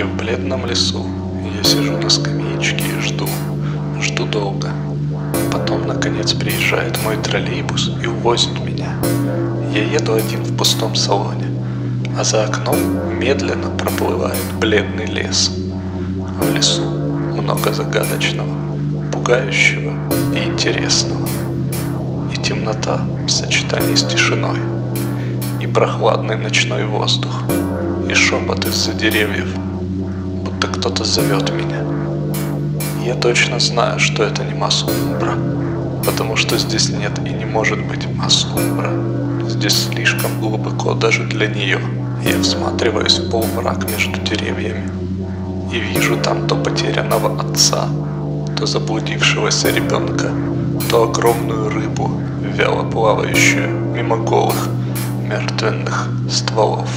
Я в бледном лесу, я сижу на скамеечке и жду, жду долго. Потом, наконец, приезжает мой троллейбус и увозит меня. Я еду один в пустом салоне, а за окном медленно проплывает бледный лес. В лесу много загадочного, пугающего и интересного. И темнота в сочетании с тишиной, и прохладный ночной воздух, и шепот из-за деревьев, кто-то зовет меня. Я точно знаю, что это не Масумбра, потому что здесь нет и не может быть Масумбра. Здесь слишком глубоко даже для нее. Я всматриваюсь в полумрак между деревьями и вижу там то потерянного отца, то заблудившегося ребенка, то огромную рыбу, вяло плавающую мимо голых, мертвенных стволов.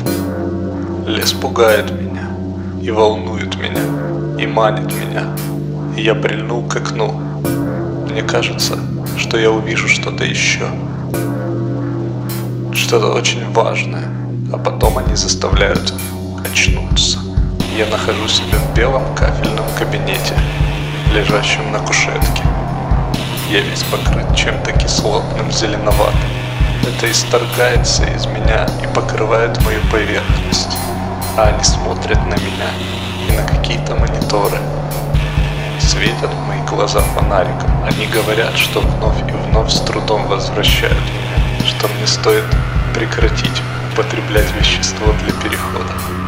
Лес пугает меня и волнует меня и манит меня. Я прильнул к окну. Мне кажется, что я увижу что-то еще. Что-то очень важное. А потом они заставляют очнуться. Я нахожу себя в белом кафельном кабинете, лежащем на кушетке. Я весь покрыт чем-то кислотным, зеленоватым. Это исторгается из меня и покрывает мою поверхность. А они смотрят на меня и на какие-то мониторы. Светят мои глаза фонариком. Они говорят, что вновь и вновь с трудом возвращают меня, что мне стоит прекратить употреблять вещество для перехода.